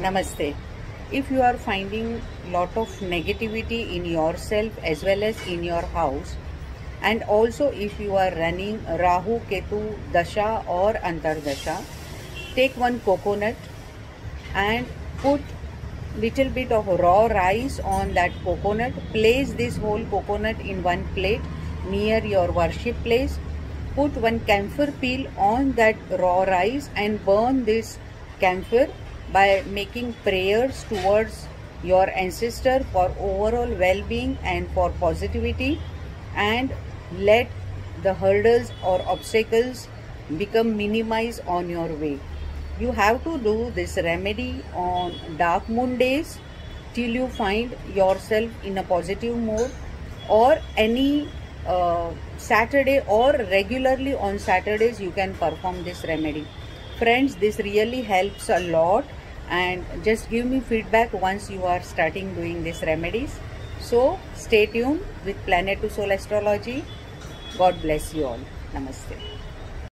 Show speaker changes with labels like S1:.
S1: नमस्ते if you are finding lot of negativity in your self as well as in your house and also if you are running Rahu Ketu dasha और antardasha take one coconut and put little bit of raw rice on that coconut place this whole coconut in one plate near your worship place put one camphor peel on that raw rice and burn this camphor by making prayers towards your ancestor for overall well-being and for positivity. And let the hurdles or obstacles become minimized on your way. You have to do this remedy on dark moon days till you find yourself in a positive mood or any uh, saturday or regularly on saturdays you can perform this remedy. Friends this really helps a lot and just give me feedback once you are starting doing these remedies. So stay tuned with planet to soul astrology. God bless you all. Namaste